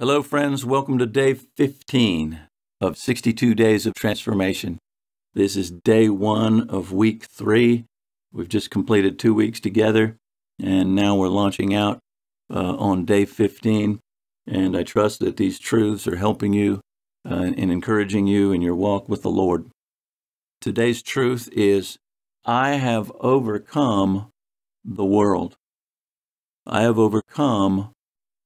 Hello, friends. Welcome to day 15 of 62 Days of Transformation. This is day one of week three. We've just completed two weeks together, and now we're launching out uh, on day 15. And I trust that these truths are helping you uh, and encouraging you in your walk with the Lord. Today's truth is I have overcome the world. I have overcome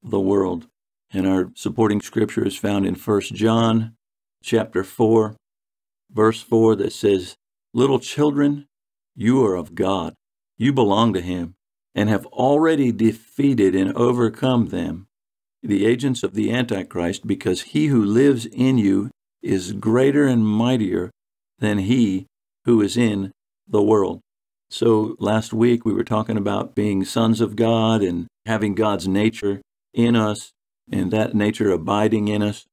the world. And our supporting scripture is found in 1 John chapter 4, verse 4 that says, Little children, you are of God. You belong to him and have already defeated and overcome them, the agents of the Antichrist, because he who lives in you is greater and mightier than he who is in the world. So last week we were talking about being sons of God and having God's nature in us and that nature abiding in us.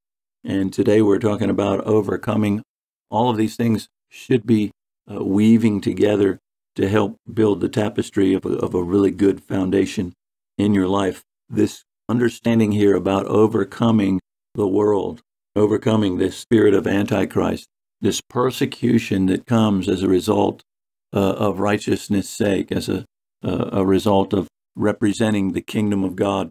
And today we're talking about overcoming. All of these things should be uh, weaving together to help build the tapestry of a, of a really good foundation in your life. This understanding here about overcoming the world, overcoming this spirit of Antichrist, this persecution that comes as a result uh, of righteousness' sake, as a, uh, a result of representing the kingdom of God.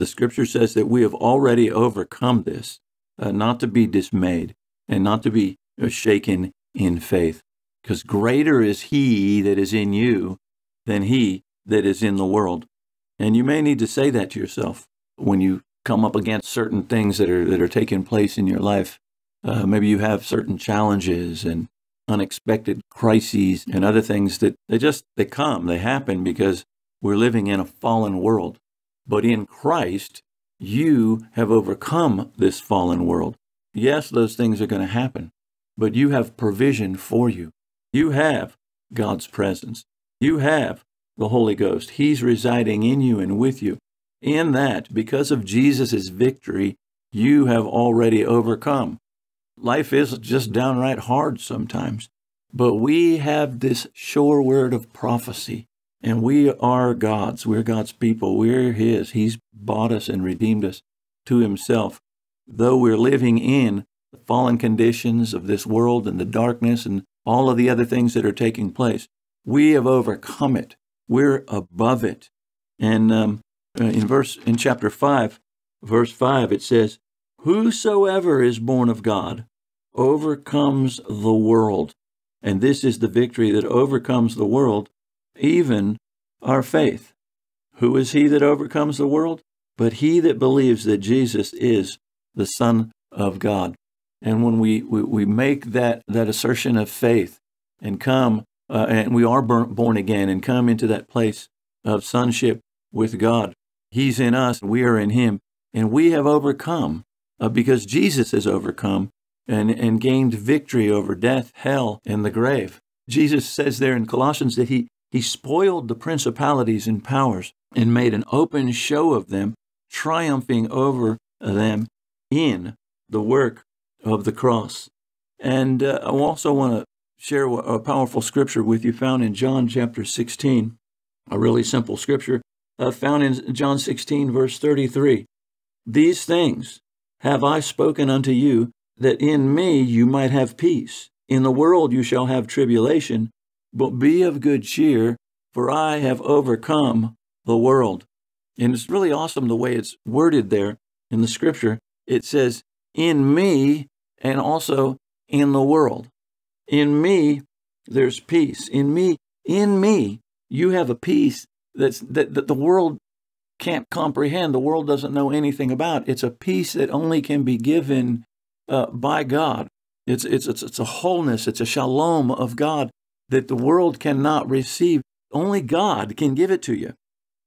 The scripture says that we have already overcome this, uh, not to be dismayed and not to be uh, shaken in faith, because greater is he that is in you than he that is in the world. And you may need to say that to yourself when you come up against certain things that are that are taking place in your life. Uh, maybe you have certain challenges and unexpected crises and other things that they just they come, they happen because we're living in a fallen world. But in Christ, you have overcome this fallen world. Yes, those things are going to happen, but you have provision for you. You have God's presence. You have the Holy Ghost. He's residing in you and with you. In that, because of Jesus' victory, you have already overcome. Life is just downright hard sometimes, but we have this sure word of prophecy and we are God's. We're God's people. We're His. He's bought us and redeemed us to Himself. Though we're living in the fallen conditions of this world and the darkness and all of the other things that are taking place, we have overcome it. We're above it. And um, uh, in verse in chapter five, verse five, it says, "Whosoever is born of God overcomes the world." And this is the victory that overcomes the world, even our faith. Who is he that overcomes the world? But he that believes that Jesus is the Son of God. And when we, we, we make that, that assertion of faith and come, uh, and we are born again and come into that place of sonship with God, He's in us, we are in Him, and we have overcome uh, because Jesus has overcome and, and gained victory over death, hell, and the grave. Jesus says there in Colossians that he, he spoiled the principalities and powers and made an open show of them, triumphing over them in the work of the cross. And uh, I also want to share a powerful scripture with you found in John chapter 16, a really simple scripture uh, found in John 16, verse 33. These things have I spoken unto you, that in me you might have peace. In the world you shall have tribulation, but be of good cheer, for I have overcome the world. And it's really awesome the way it's worded there in the scripture. It says, in me and also in the world. In me, there's peace. In me, in me, you have a peace that's that, that the world can't comprehend. The world doesn't know anything about. It's a peace that only can be given uh, by God. It's, it's, it's, it's a wholeness, it's a shalom of God that the world cannot receive. Only God can give it to you.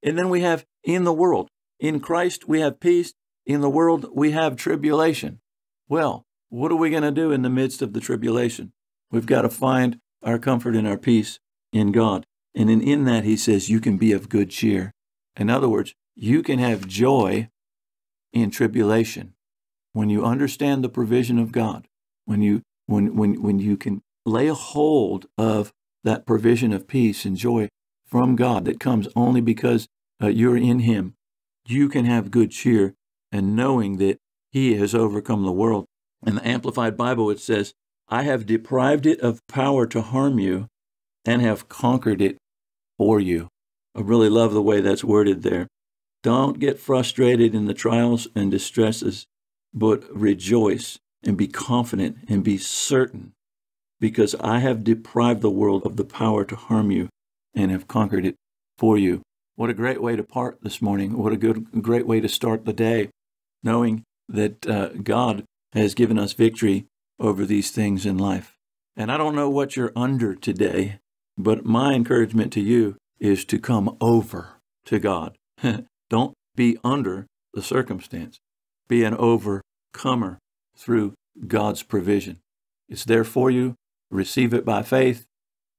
And then we have in the world. In Christ, we have peace. In the world, we have tribulation. Well, what are we going to do in the midst of the tribulation? We've got to find our comfort and our peace in God. And in, in that, he says, you can be of good cheer. In other words, you can have joy in tribulation. When you understand the provision of God, when you, when, when, when you can lay hold of that provision of peace and joy from God that comes only because uh, you're in Him, you can have good cheer and knowing that he has overcome the world. In the Amplified Bible, it says, I have deprived it of power to harm you and have conquered it for you. I really love the way that's worded there. Don't get frustrated in the trials and distresses, but rejoice and be confident and be certain, because I have deprived the world of the power to harm you and have conquered it for you. What a great way to part this morning. What a good, great way to start the day, knowing that uh, God has given us victory over these things in life. And I don't know what you're under today, but my encouragement to you is to come over to God. don't be under the circumstance. Be an overcomer through God's provision. It's there for you. Receive it by faith.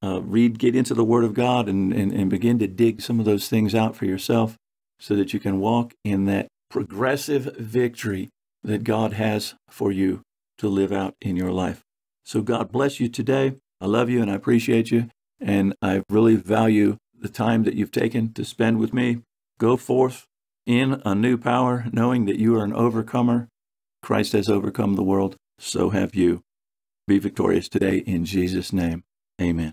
Uh, read, get into the Word of God and, and, and begin to dig some of those things out for yourself so that you can walk in that progressive victory that God has for you to live out in your life. So God bless you today. I love you and I appreciate you. And I really value the time that you've taken to spend with me. Go forth in a new power, knowing that you are an overcomer. Christ has overcome the world. So have you. Be victorious today in Jesus' name. Amen.